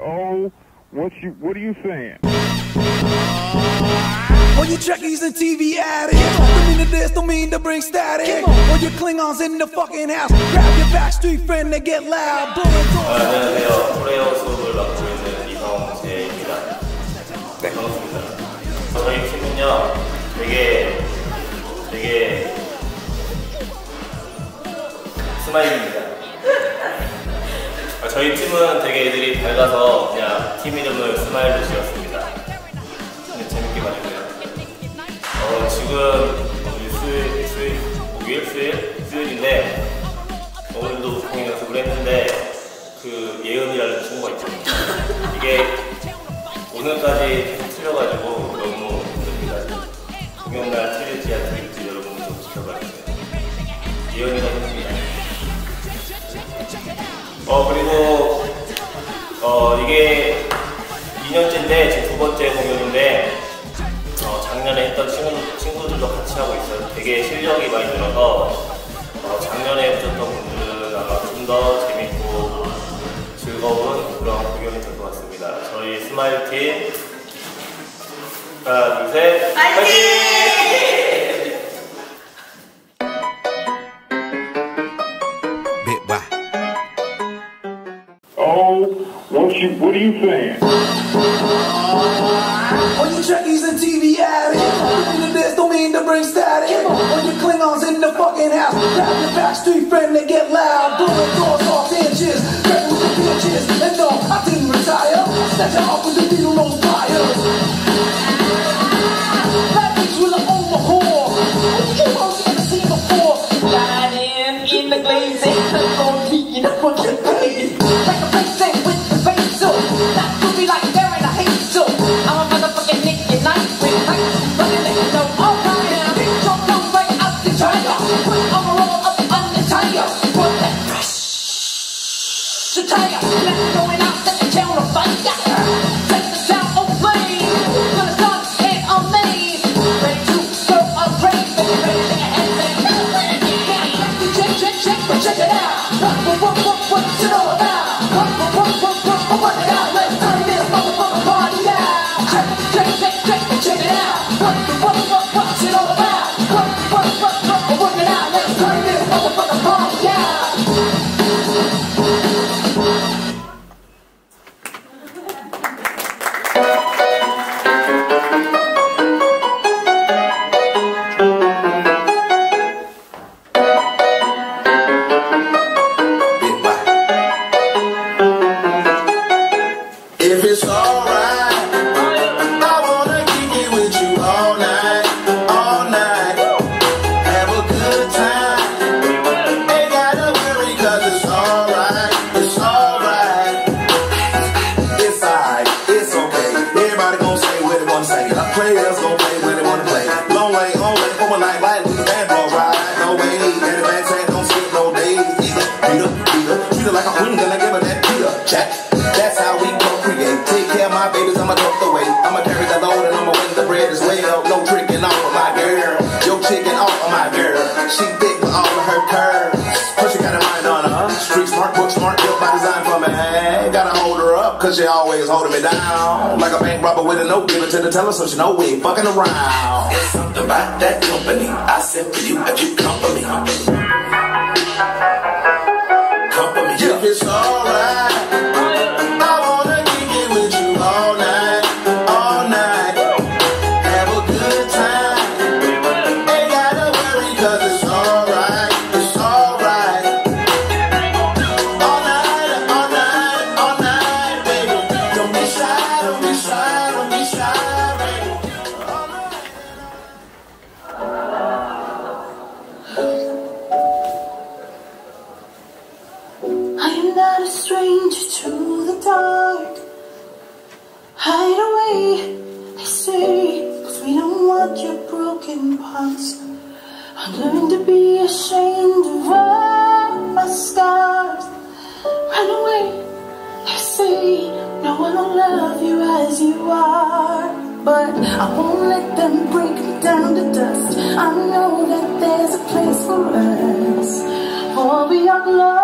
Oh, what you what are you saying? All you Trekkies and TV addicts Don't mean to this, don't mean to bring static All you Klingons in the fucking house Grab your backstreet friend and get loud Blowing doors 안녕하세요. 코레오 수업을 맡고 있는 이성재입니다. 네. 반갑습니다. 저희 팀은요, 되게, 되게 스마일입니다. 아, 저희 팀은 되게 애들이 밝아서 그냥 팀 이름을 스마일로 지었습니다. 그냥 재밌게 봐주세요. 어, 지금 우리 수요일, 수요일, 목요일, 수요일, 수요일인데 오늘도 공연 연습을 했는데 그 예은이라는 친구가 있거든요. 이게 오늘까지 계속 틀려가지고 너무 힘듭니다. 공연날 틀릴지 안 틀릴지 여러분 좀 지켜봐주세요. 예은이가 어 그리고 어 이게 2년째인데 지금 두 번째 공연인데 어, 작년에 했던 친구, 친구들도 같이 하고 있어요. 되게 실력이 많이 늘어서 어, 작년에 붙었던 분들은 아마 좀 더 재밌고 즐거운 그런 공연이 될 것 같습니다. 저희 스마일 팀 하나, 둘, 셋, 파이팅! You what are you saying? All you Trekkies and TV addicts Don't to this, don't mean to bring static. All you Klingons in the fucking house Grab your backstreet friend and get loud. Blowing doors off inches with the bitches. And no, I didn't retire. Snatch her off with the needle on to tire. Let's going out, set the town on fire. Set the town flame. Gonna start and on me. Ready to go to ahead. Check, check, check, check it out. What, what, what, what, what's it all about? What, what, what, what, what, what, what? Let's turn this motherfucking party out. Check, check, check, check, it out. What, what, what, what's it all about? What, what, what, what, what, work it. Let's turn this motherfucking party out. Way, night, light band ball ride. No way, and the don't skip no days. Her, treat her like a queen, I give her that Peter. Check. Cause she always holding me down. Like a bank robber with a note, give it to the teller so she know we ain't fucking around. There's something about that company. I said for you if you come for me. I am not a stranger to the dark. Hide away, they say, cause we don't want your broken parts. I learned to be ashamed of all my scars. Run away, they say, no one will love you as you are. But I won't let them break me down to dust. I know that there's a place for us. For we are.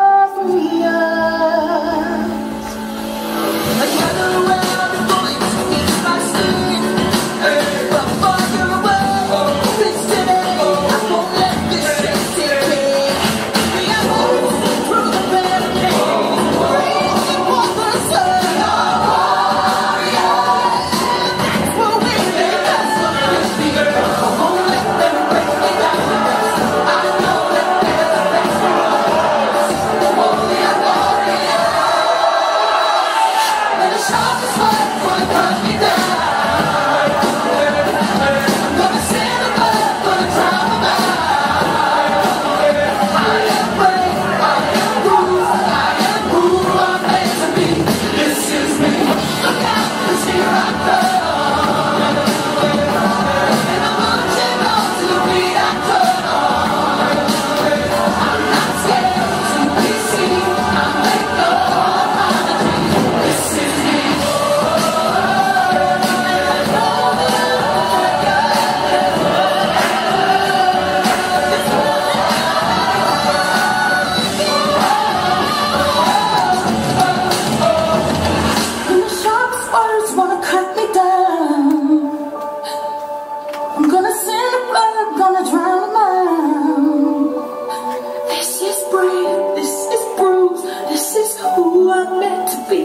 who I'm meant to be.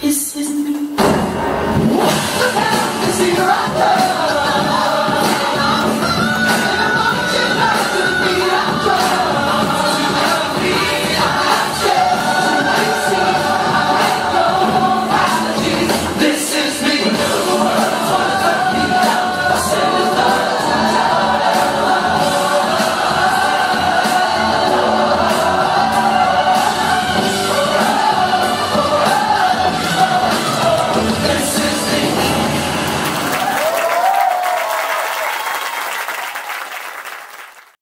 This is me.